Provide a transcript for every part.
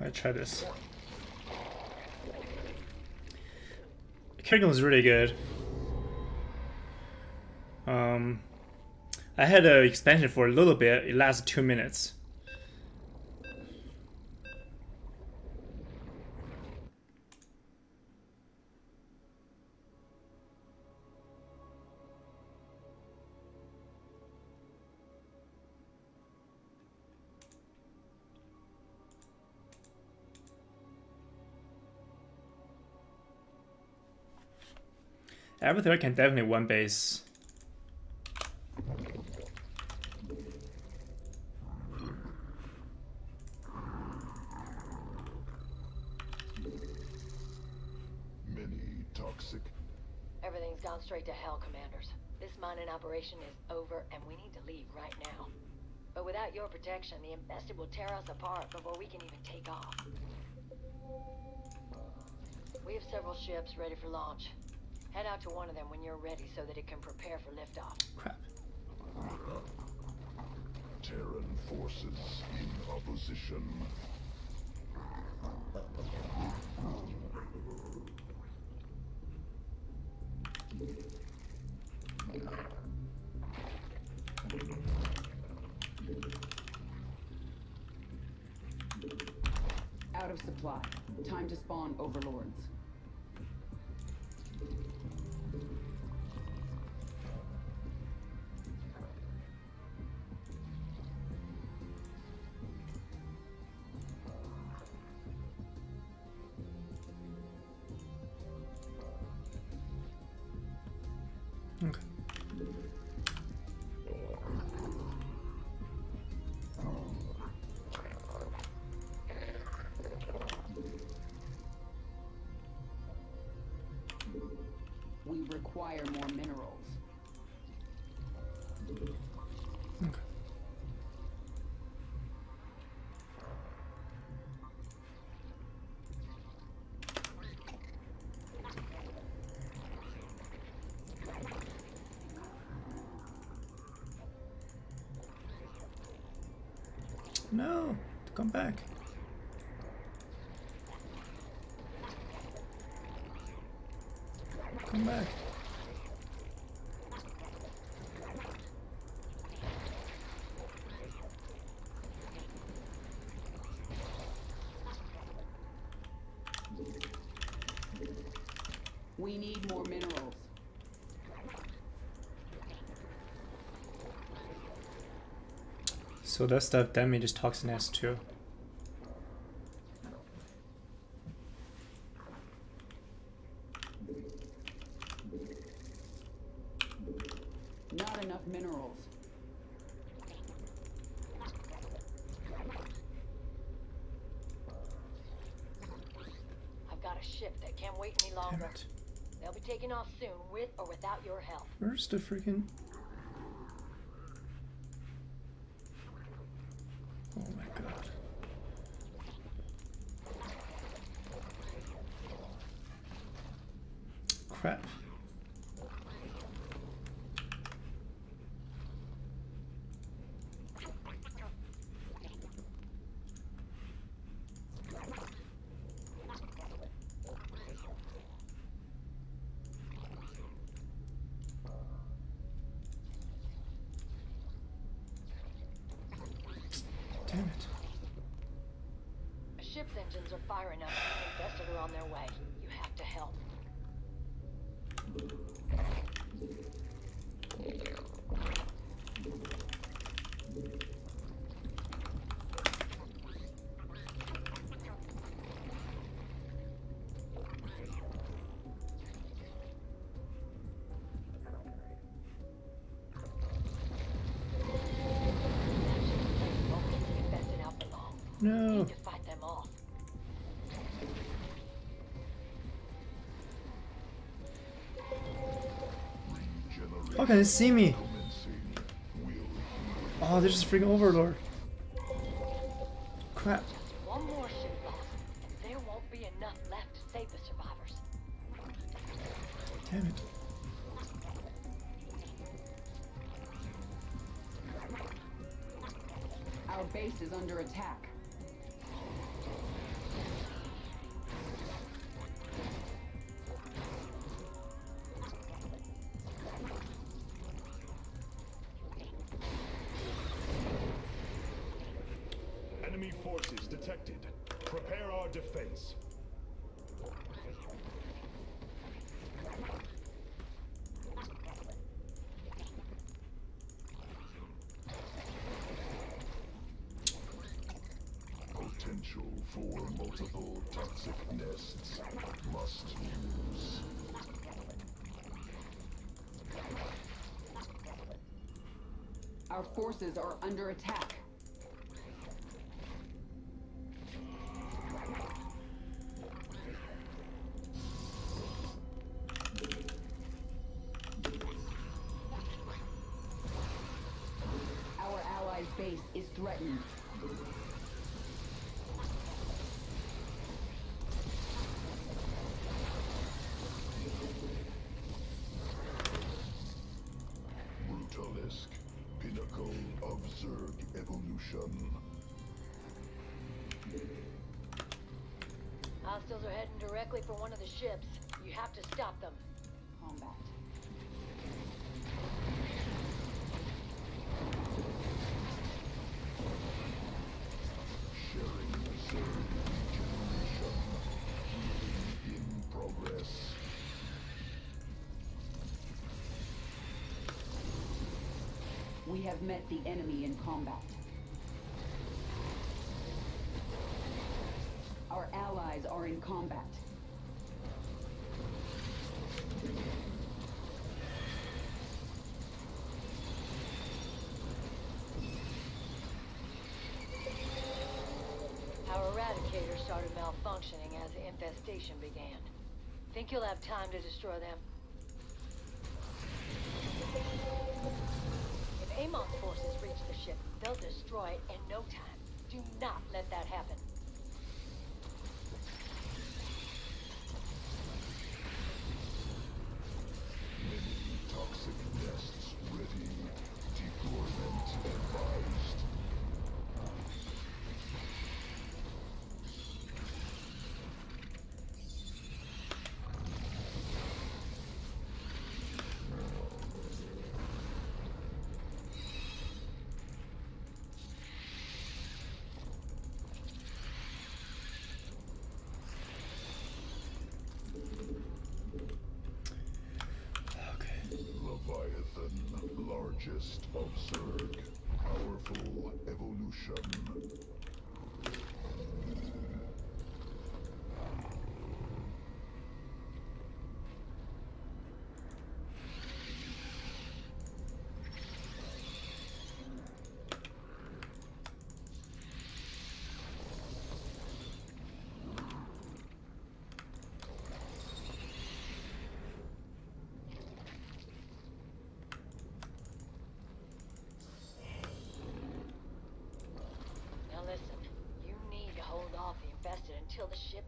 I try this. Kerrigan was really good. Um, I had an expansion for a little bit. It lasted two minutes. Abathur can definitely one base. Many toxic. Everything's gone straight to hell, Commanders. This mining operation is over, and we need to leave right now. But without your protection, the infested will tear us apart before we can even take off. We have several ships ready for launch. Head out to one of them when you're ready so that it can prepare for liftoff. Crap. Terran forces in opposition. Out of supply. Time to spawn overlords. No, come back. Come back. We need more minerals. So that stuff damages toxic nests too. Not enough minerals. I've got a ship that can't wait any longer. it. They'll be taking off soon, with or without your help. Where's the freaking... Oh my god. Crap. Damn it. A ship's engines are firing up, and the infested are on their way. You have to help. Won't get the infested out for long. No. Can they see me? Oh, there's this freaking overlord. Crap. Detected. Prepare our defense. Potential for multiple toxic nests must use. Our forces are under attack. Base is threatened. Brutalisk, pinnacle of Zerg evolution. Hostiles are heading directly for one of the ships. You have to stop We have met the enemy in combat. Our allies are in combat. Our Eradicator started malfunctioning as the infestation began. Think you'll have time to destroy them? If Amon's forces reach the ship, they'll destroy it in no time. Do not let that happen. Many toxic nests ready. Deployment advised. Okay. Leviathan, largest of Zerg. Powerful evolution. Now listen, you need to hold off the infested until the ship's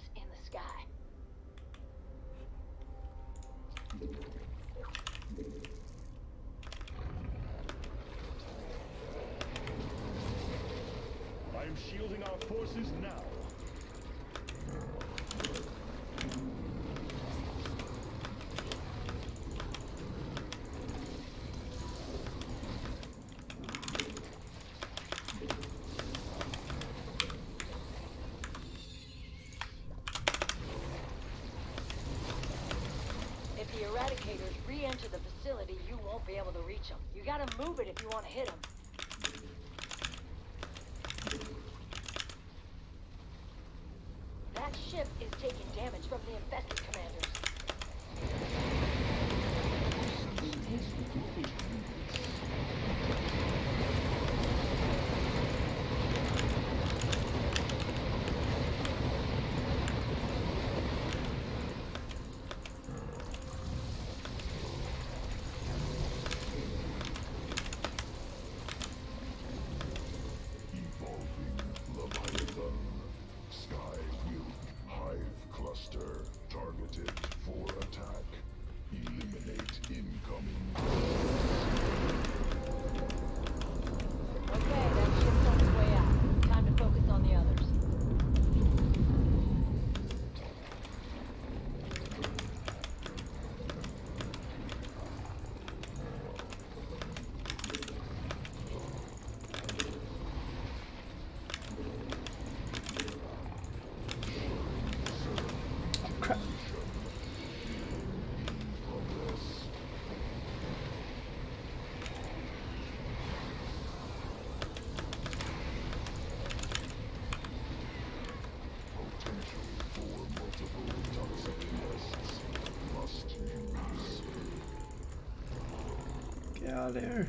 out there.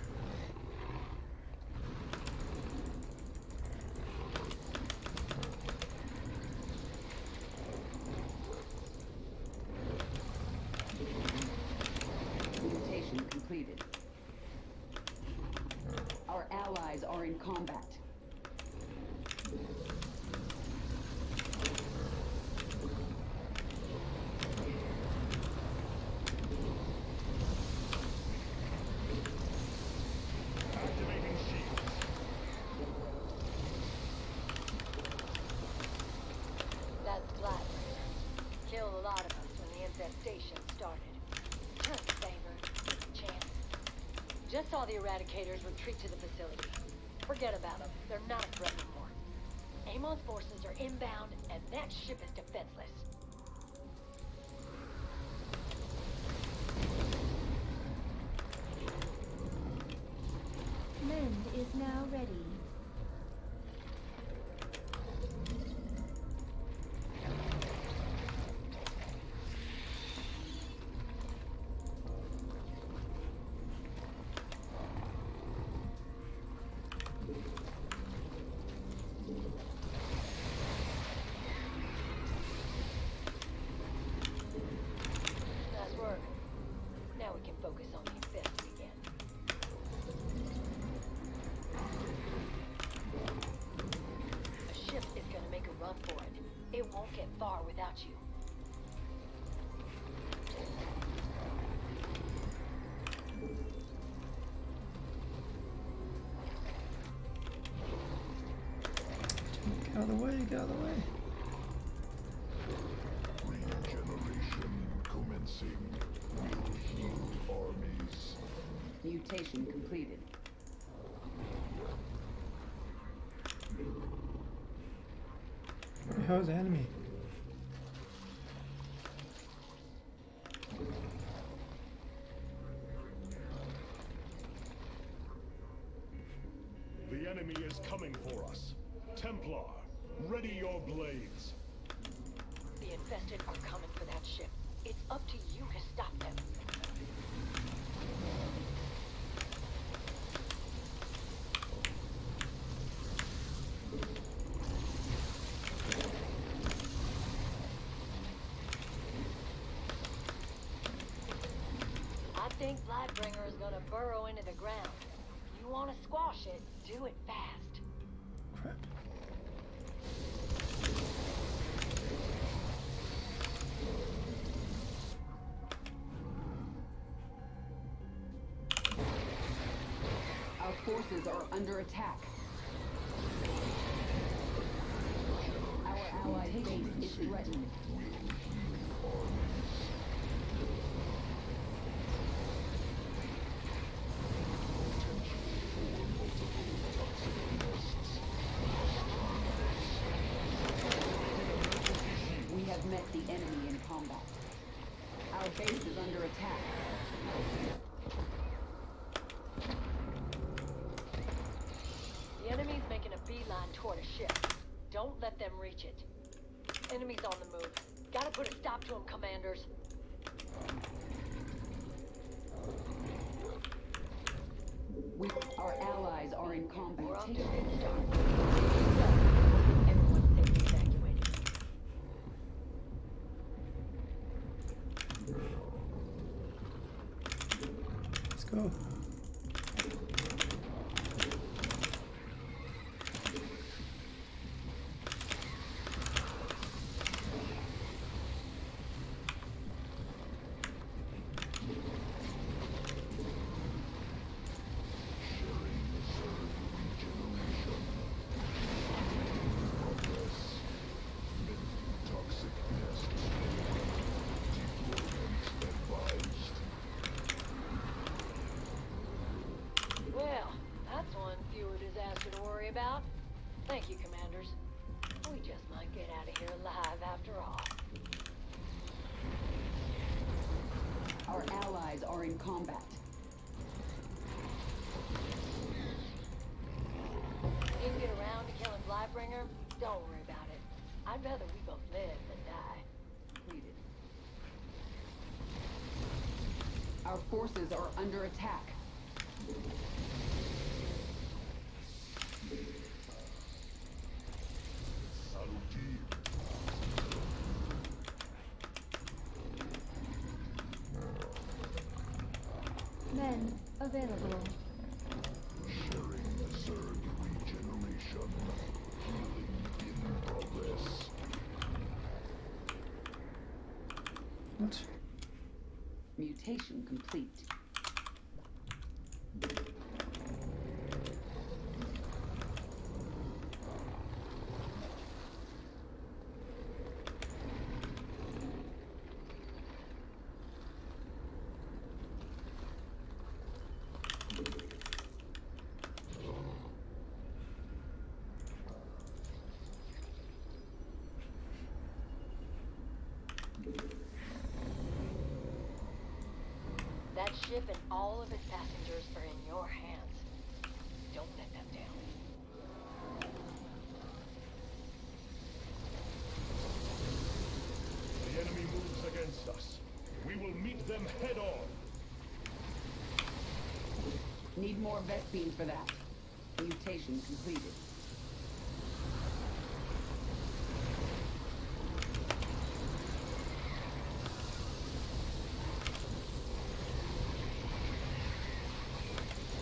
Mutation completed. Our allies are in combat. Activating shields. That's Vladimir. Killed a lot of us when the infestation started. Turn favor, chance. Just saw the Eradicators retreat to the facility. Forget about them. They're not a threat anymore. Amon's forces are inbound, and that ship is defenseless. Won't get far without you. Get out of the way, get out of the way. Regeneration commencing. Will heal armies. Mutation completed. The the enemy? The enemy is coming for us. Templar, ready your blades. The infested are coming for that ship. It's up to you to stop them. I think Blightbringer is gonna burrow into the ground. If you wanna squash it, do it fast. Crap. Our forces are under attack. Our allied base is threatened. We have met the enemy in combat. Our base is under attack. The enemy's making a beeline toward a ship. Don't let them reach it. Enemy's on the move. Gotta put a stop to them, commanders. We, our allies are in combat. We're off to a good start. Everyone's safely evacuated. Let's go. Toxic nests. Deployment advised. Well, that's one fewer disaster to worry about. Thank you, commanders. We just might get out of here alive after all. Our allies are in combat. Didn't get around to killing Blightbringer? Don't worry about it. I'd rather we both live than die. Completed. Our forces are under attack. Saluti. Mend available. Sharing the Zerg regeneration. Healing in progress. What? Complete. That ship and all of its passengers are in your hands. Don't let them down. The enemy moves against us. We will meet them head on. Need more Vespene for that. Mutation completed.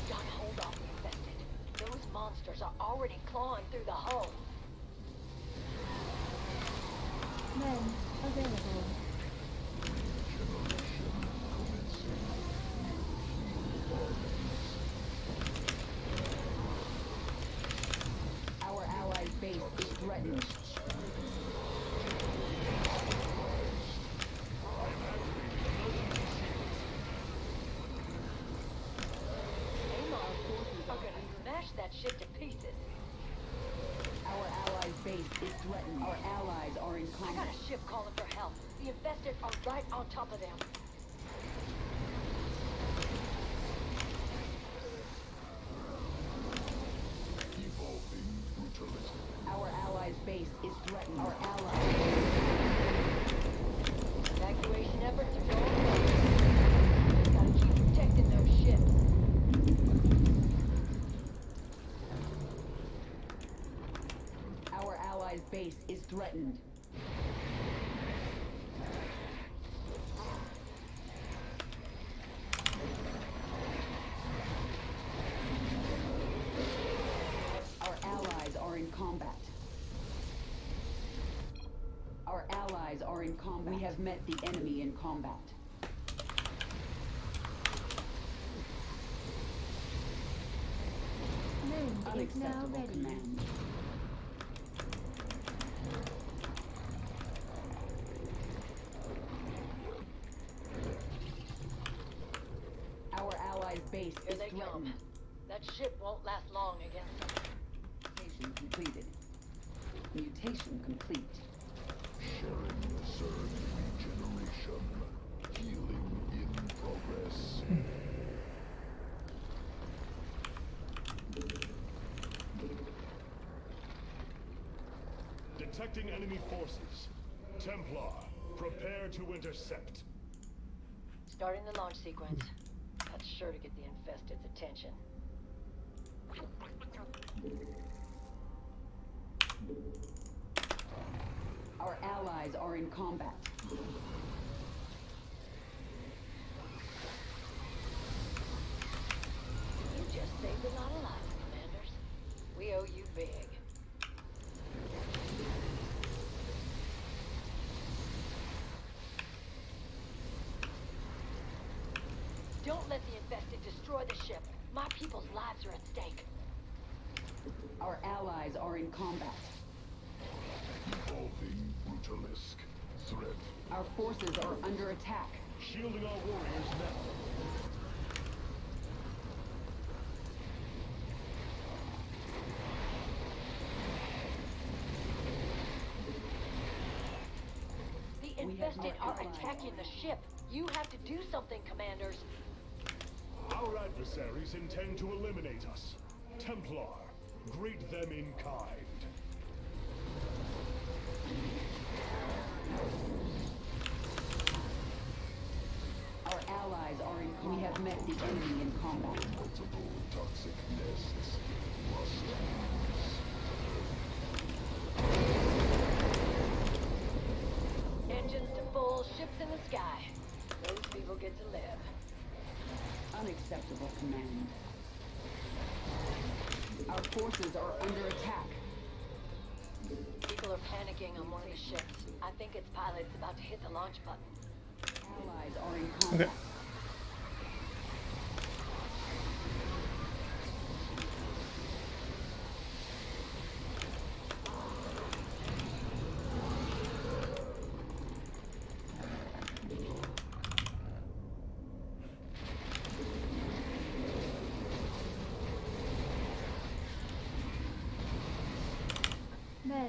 Gotta hold off the infested. Those monsters are already clawing through the hull. Mend available. Our allied base is threatened. Amon forces are gonna smash that ship to pieces. Our allied base is threatened. Our allies are in I got a ship calling for help. The infested are right on top of them. Evolving brutalisk. Our allies base is threatened. Our allies. Evacuation efforts are going well. Gotta keep protecting those ships. Our allies base is threatened. Our allies are in combat. Our allies are in combat. We have met the enemy in combat. Hmm, Mend is now ready. command. Our allies base Here is they come. threatened. That ship won't last long against them. Mutation completed. Mutation complete. Sharing the Zerg regeneration. Healing in progress. Detecting enemy forces. Templar, prepare to intercept. Starting the launch sequence. That's sure to get the infested's attention. Our allies are in combat. You just saved a lot of lives, Commanders. We owe you big. Don't let the infested destroy the ship. My people's lives are at stake. Our allies are in combat. Evolving brutalisk. Threat. Our forces are under attack. Shielding our warriors now. The infested are attacking the ship. You have to do something, Commanders. Our adversaries intend to eliminate us. Templar, greet them in kind. Our allies are in combat. We have met the enemy in combat. Multiple toxic nests. Engines to full, ships in the sky. Those people get to live. Unacceptable command. Our forces are under attack. People are panicking on one of the ships. I think its pilot's about to hit the launch button. Allies are in combat. Okay.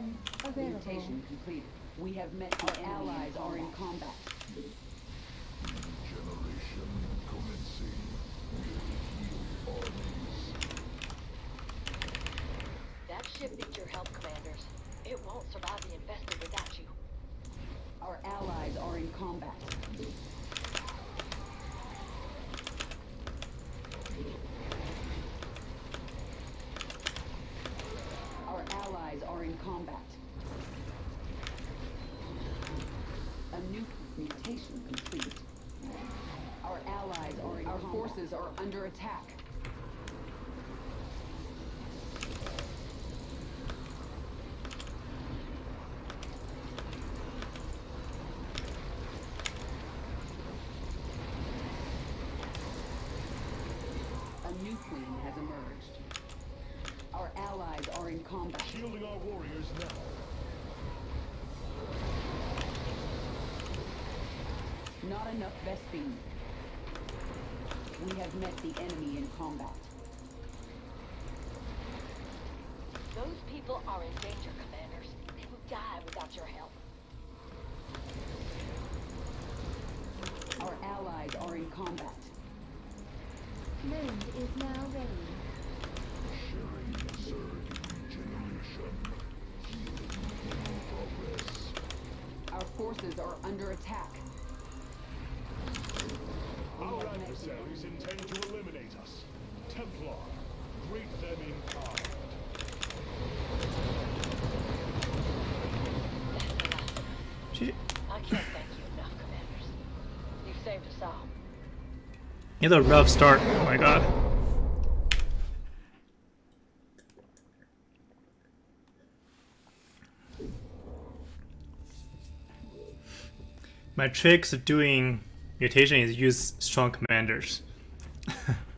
Mend available. Mutation completed. We have met our allies are in combat. generation commencing. That ship needs your help, commanders. It won't survive the infested without you. Our allies are in combat. Our allies are in combat. A nuke mutation complete. Our allies are in Our forces are under attack. A new queen has emerged. Our allies are in combat. Shielding our warriors now. Not enough Vespene. We have met the enemy in combat. Those people are in danger, commanders. They will die without your help. Our allies are in combat. Mend is now ready. Sharing Zerg regeneration. Healing in progress. Our forces are under attack. Our adversaries intend to eliminate us. Templar, greet them in kind. I can't thank you enough, commanders. You've saved us all. You had a rough start. Oh my god. My tricks of doing mutation is use strong commanders.